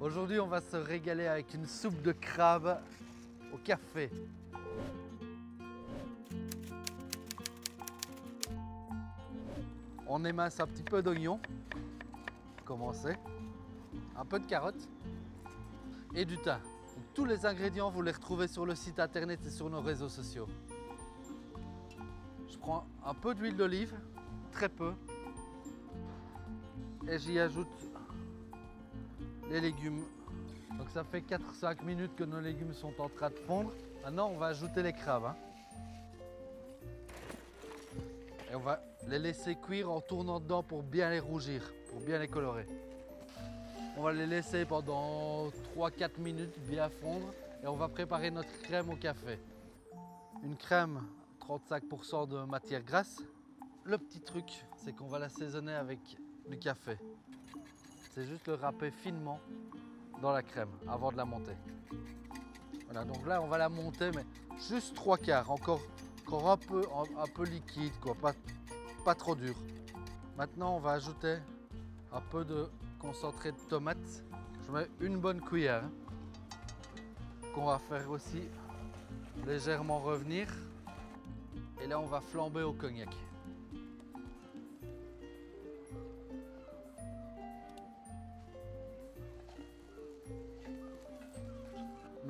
Aujourd'hui, on va se régaler avec une soupe de crabe au café. On émince un petit peu d'oignon, commencer, un peu de carottes et du thym. Tous les ingrédients, vous les retrouvez sur le site internet et sur nos réseaux sociaux. Je prends un peu d'huile d'olive, très peu, et j'y ajoute les légumes. Donc ça fait 4-5 minutes que nos légumes sont en train de fondre. Maintenant, on va ajouter les crabes. hein. Et on va les laisser cuire en tournant dedans pour bien les rougir, pour bien les colorer. On va les laisser pendant 3-4 minutes bien fondre et on va préparer notre crème au café. Une crème 35% de matière grasse. Le petit truc, c'est qu'on va l'assaisonner avec du café. C'est juste le râper finement dans la crème avant de la monter. Voilà, donc là on va la monter, mais juste trois quarts, encore, encore un, peu, un, peu liquide, quoi, pas, pas trop dur. Maintenant on va ajouter un peu de concentré de tomate. Je mets une bonne cuillère hein, qu'on va faire aussi légèrement revenir. Et là on va flamber au cognac.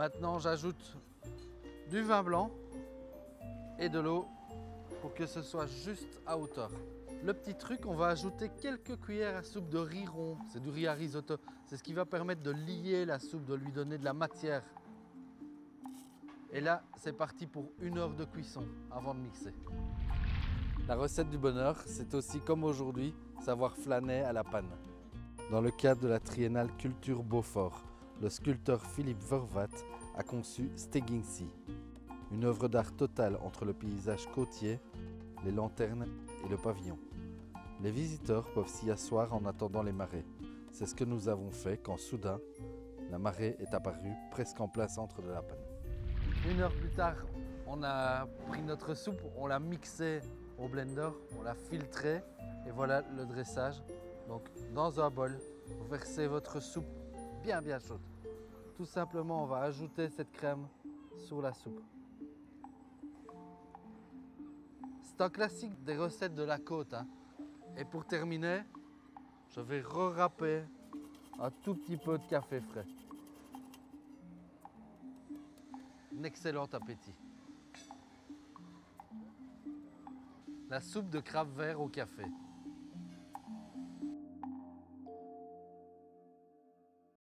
Maintenant, j'ajoute du vin blanc et de l'eau pour que ce soit juste à hauteur. Le petit truc, on va ajouter quelques cuillères à soupe de riz rond. C'est du riz à risotto. C'est ce qui va permettre de lier la soupe, de lui donner de la matière. Et là, c'est parti pour une heure de cuisson avant de mixer. La recette du bonheur, c'est aussi comme aujourd'hui, savoir flâner à la panne. Dans le cadre de la triennale Culture Beaufort, le sculpteur Philippe Vervat a conçu Stegingsea, une œuvre d'art totale entre le paysage côtier, les lanternes et le pavillon. Les visiteurs peuvent s'y asseoir en attendant les marées. C'est ce que nous avons fait quand soudain, la marée est apparue presque en plein centre de la panne. Une heure plus tard, on a pris notre soupe, on l'a mixée au blender, on l'a filtrée et voilà le dressage. Donc dans un bol, vous versez votre soupe bien bien chaude. Tout simplement, on va ajouter cette crème sur la soupe. C'est un classique des recettes de la côte. hein. Et pour terminer, je vais re-râper un tout petit peu de café frais. Un excellent appétit. La soupe de crabe vert au café.